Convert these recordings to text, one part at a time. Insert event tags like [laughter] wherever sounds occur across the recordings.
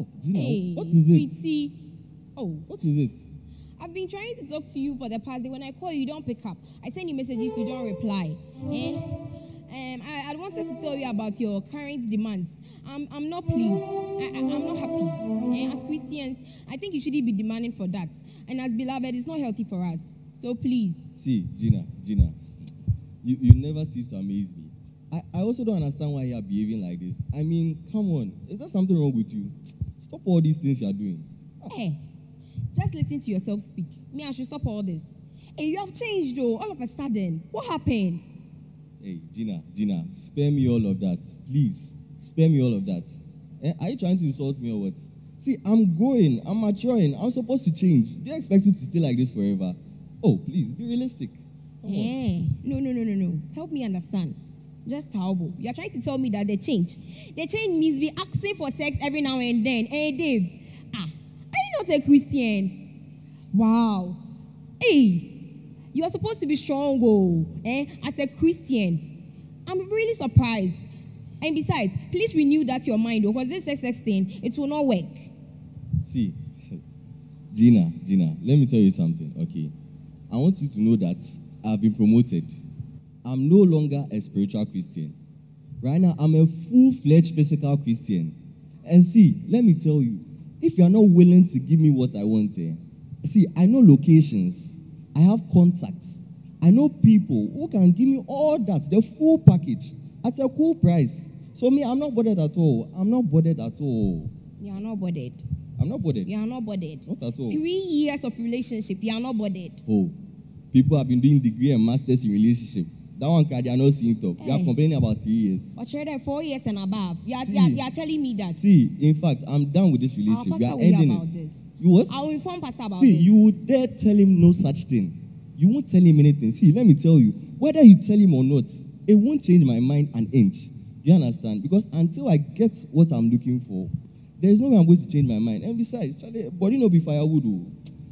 Oh, Gina, Hey, what is it? sweetie. Oh, What is it? I've been trying to talk to you for the past day. When I call you, you don't pick up. I send you messages, you don't reply. Eh? Um, I, I wanted to tell you about your current demands. I'm, I'm not pleased. I, I'm not happy. Eh? As Christians, I think you shouldn't be demanding for that. And as beloved, it's not healthy for us. So please. See, Gina, Gina, you, you never cease to amaze me. I, I also don't understand why you are behaving like this. I mean, come on. Is there something wrong with you? Stop all these things you are doing. Hey, just listen to yourself speak. Me, I should stop all this. Hey, you have changed though, all of a sudden. What happened? Hey, Gina, Gina, spare me all of that. Please, spare me all of that. Eh, are you trying to insult me or what? See, I'm growing, I'm maturing, I'm supposed to change. Do you expect me to stay like this forever? Oh, please, be realistic. Come on. Eh, no, no, no, no, no. Help me understand. Just terrible. You're trying to tell me that they change. The change means be asking for sex every now and then. Hey, Dave. Ah, are you not a Christian? Wow. Hey, you are supposed to be strong, oh, eh, as a Christian. I'm really surprised. And besides, please renew that your mind, oh, because this sex sex thing, it will not work. See, Gina, Gina, let me tell you something, okay? I want you to know that I've been promoted. I'm no longer a spiritual Christian. Right now, I'm a full fledged physical Christian. And see, let me tell you, if you are not willing to give me what I want, eh, see, I know locations, I have contacts, I know people who can give me all that, the full package, at a cool price. So, me, I'm not bothered at all. I'm not bothered at all. You are not bothered. I'm not bothered. You are not bothered. Not at all. Three years of relationship, you are not bothered. Oh, people have been doing degree and masters in relationship. That one card, they are not seeing top. You are Eh. complaining about three years. Or there four years and above. You are, See. you are, you are telling me that. See, in fact, I'm done with this relationship. We are ending about it. this. You what? I will inform pastor about See, this. you would dare tell him no such thing. You won't tell him anything. See, let me tell you, whether you tell him or not, it won't change my mind an inch. You understand? Because until I get what I'm looking for, there is no way I'm going to change my mind. And besides, Charlie, body no be firewood. oh.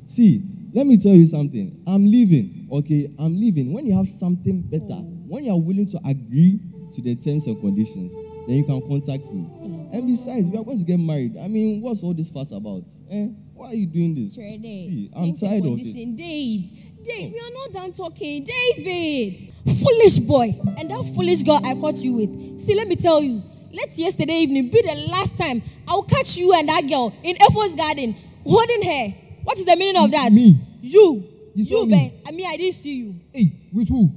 See, let me tell you something. I'm leaving, okay? I'm leaving. When you have something better, Oh. when you are willing to agree to the terms and conditions, then you can contact me. Mm. And besides, we are going to get married. I mean, what's all this fuss about? Eh? Why are you doing this? Trade. See, I'm and tired of this. Dave, Dave, Oh. we are not done talking. David, foolish boy. And that foolish girl I caught you with. See, let me tell you. Let yesterday evening be the last time I'll catch you and that girl in Effort's garden holding her. What is the meaning of that? Me? You. You saw You, me? Ben. I mean, I didn't see you. Hey, with who?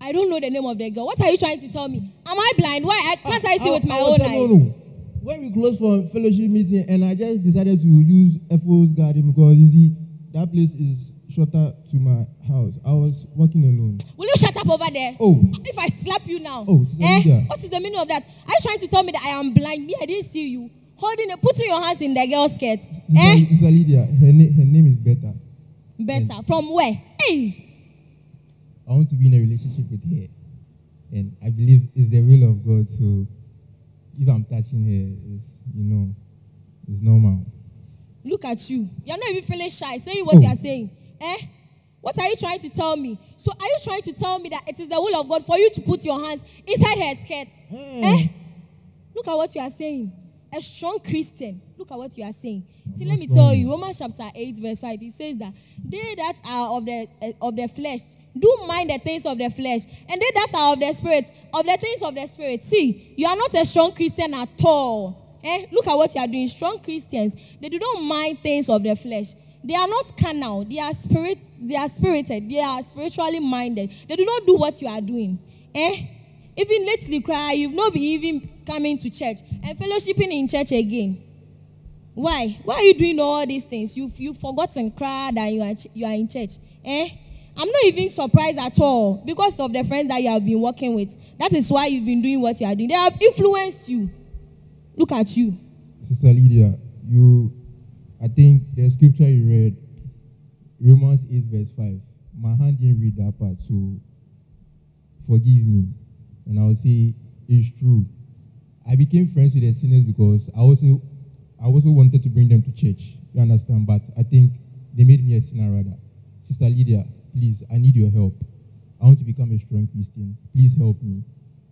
I don't know the name of the girl. What are you trying to tell me? Am I blind? Why I, can't I see with my was own eyes? No, no. When we closed for fellowship meeting, and I just decided to use FO's garden because you see that place is shorter to my house. I was working alone. Will you shut up over there? Oh, If I slap you now, Oh, eh? What is the meaning of that? Are you trying to tell me that I am blind? Me, I didn't see you. Holding, putting your hands in the girl's skirt. Sister, Eh? Sister Lydia, her, na- her name is Better. Better. From where? Hey! I want to be in a relationship with her, and I believe it's the will of God. So if I'm touching her, it's you know, it's normal. Look at you. You're not even feeling shy, saying what Oh. you are saying. Eh? What are you trying to tell me? So are you trying to tell me that it is the will of God for you to put your hands inside her skirt? Hmm. Eh? Look at what you are saying. A strong Christian. Look at what you are saying. See, let me tell you, Romans chapter 8, verse 5, it says that they that are of the uh, of the flesh do mind the things of the flesh, and they that are of the spirit, of the things of the spirit. See, you are not a strong Christian at all. Eh? Look at what you are doing. Strong Christians, they do not mind things of the flesh. They are not carnal, they are spirit, they are spirited, they are spiritually minded. They do not do what you are doing. Eh? Even lately, cry, you've not been even coming to church and fellowshipping in church again. Why? Why are you doing all these things? You've, you've forgotten, cry, that you are, you are in church. Eh? I'm not even surprised at all because of the friends that you have been working with. That is why you've been doing what you are doing. They have influenced you. Look at you. Sister Lydia, you, I think the scripture you read, Romans 8, verse 5. My hand didn't read that part, so forgive me. And I will say, it's true. I became friends with the sinners because I also, I also wanted to bring them to church. You understand? But I think they made me a sinner rather. Sister Lydia, please, I need your help. I want to become a strong Christian. Please help me.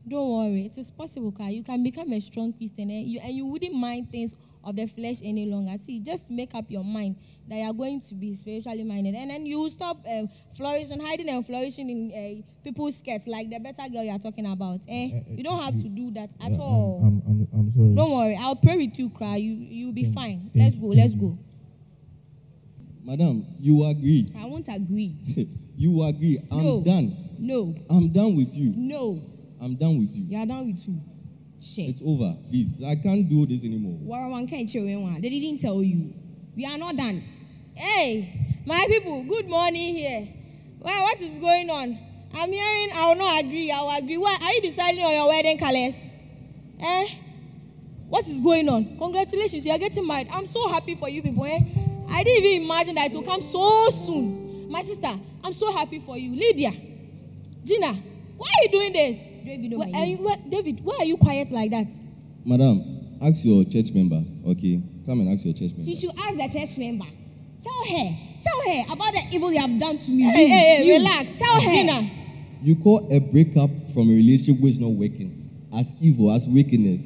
Don't worry, it is possible, Ka. You can become a strong Christian and you, and you wouldn't mind things of the flesh any longer. See, just make up your mind that you are going to be spiritually minded, and then you stop um, flourishing, hiding and flourishing in uh, people's skirts like the better girl you are talking about. Eh? Uh, uh, You don't have to do that at I'm- all. I'm, I'm, I'm sorry. Don't worry, I'll pray with you, Cry. You you'll be Thank- fine. thank- Let's go. Let's you. go. Madam, you agree. I won't agree. [laughs] you agree. I'm No. done. No, I'm done with you. no. I'm done with you. You are done with who? Shit. It's over. Please. I can't do this anymore. Wara one can't you. They didn't tell you. We are not done. Hey, my people, good morning here. Well, what is going on? I'm hearing I will not agree, I will agree. Why are you deciding on your wedding colors? Eh? What is going on? Congratulations, you are getting married. I'm so happy for you people. Eh? I didn't even imagine that it will come so soon. My sister, I'm so happy for you. Lydia, Gina, why are you doing this? Don't even know Why- are you- why- David, why are you quiet like that? Madam, ask your church member. Okay. Come and ask your church member. She should ask the church member. Tell her. Tell her about the evil you have done to me. Hey, You, hey, hey, you. relax. Tell her. Gina, You call a breakup from a relationship which is not working as evil, as wickedness.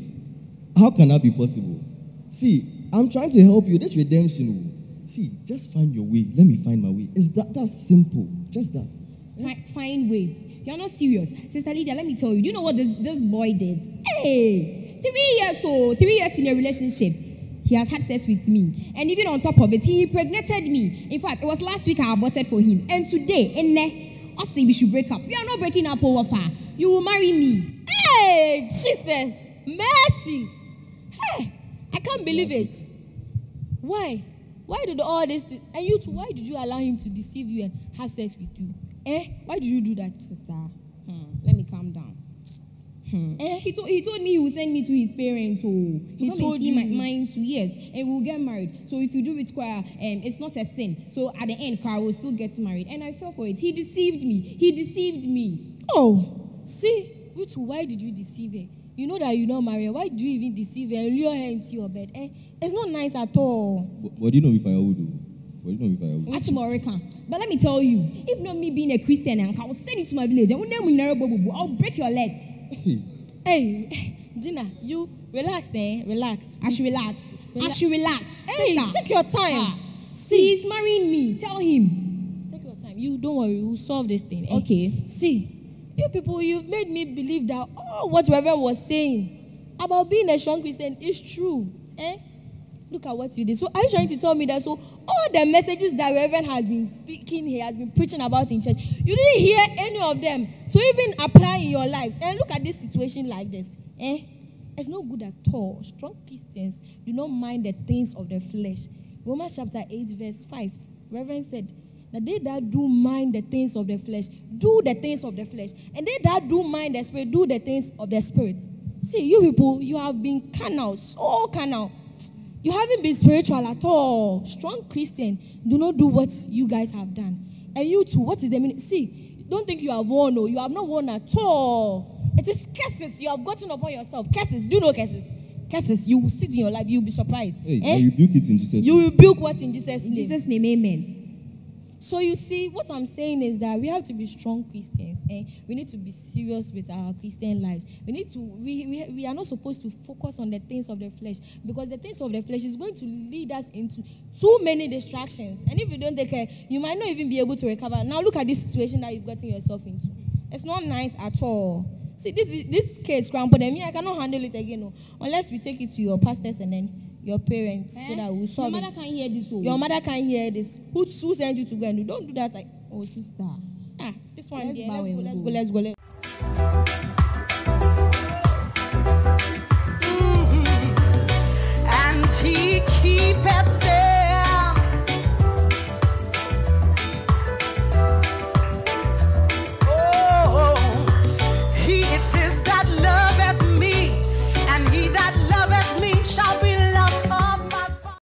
How can that be possible? See, I'm trying to help you. This redemption. oh. See, just find your way. Let me find my way. It's that that's simple. Just that. Fi- find ways. You're not serious. Sister Lydia, let me tell you. Do you know what this, this boy did? Hey, three years old, three years in a relationship. He has had sex with me. And even on top of it, he impregnated me. In fact, it was last week I aborted for him. And today, in I say we should break up. We are not breaking up oh, over far. You will marry me. Hey, Jesus, mercy. Hey, I can't believe it. Why? Why did all this? thi- And you too, why did you allow him to deceive you and have sex with you? Eh? Why did you do that? Sister, hmm, let me calm down. Hmm. Eh? He, told, he told me he will send me to his parents. Oh, He he told me my, mine two years, and we'll get married. So if you do it choir, um, it's not a sin. So at the end, choir will still get married, and I fell for it. He deceived me. He deceived me. Oh, see, too, why did you deceive her? You know that you not marry her. Why do you even deceive her and lure her into your bed? Eh? It's not nice at all. But, but you know if I would But you know if I would. Achimorika. But let me tell you, if not me being a Christian, and I will send you to my village, them will I'll break your legs. Hey, [laughs] Gina, you relax, eh? Relax. I should relax. I Relax. should relax. Hey, Sister. take your time. Ah. See, He's marrying me. Tell him. take your time. You don't worry. We'll solve this thing. eh? Okay. See, you people, you've made me believe that all what Reverend was saying about being a strong Christian is true. Eh? Look at what you did. So, are you trying to tell me that so all the messages that Reverend has been speaking, he has been preaching about in church, you didn't hear any of them to even apply in your lives? And look at this situation like this. Eh? It's no good at all. Strong Christians do not mind the things of the flesh. Romans chapter 8, verse 5. Reverend said, that they that do mind the things of the flesh, do the things of the flesh. And they that do mind the spirit, do the things of the spirit. See, you people, you have been carnal, so carnal. You haven't been spiritual at all. Strong Christian, do not do what you guys have done. And you too, what is the meaning? See, don't think you have won, or you have not won at all. It is curses you have gotten upon yourself. Curses, do you know curses? Curses, you will sit in your life, you'll be surprised. Hey, Eh? I rebuke it in Jesus' You name. rebuke what in Jesus' In name? Jesus' name, amen. So you see, what I'm saying is that we have to be strong Christians. Eh? We need to be serious with our Christian lives. We need to. We, we, we are not supposed to focus on the things of the flesh because the things of the flesh is going to lead us into too many distractions. And if you don't take care, you might not even be able to recover. Now look at this situation that you've gotten yourself into. It's not nice at all. See, this is this case, Grandpa, I mean, I cannot handle it again, no, unless we take it to your pastors and then your parents so that Your solve mother it. can't hear this. oh. Your mother can't hear this. Who, who sent you to go and do? Don't do that. Like, Oh, sister. ah, this one Let's bow Let's go, let's go. go, let's go, let's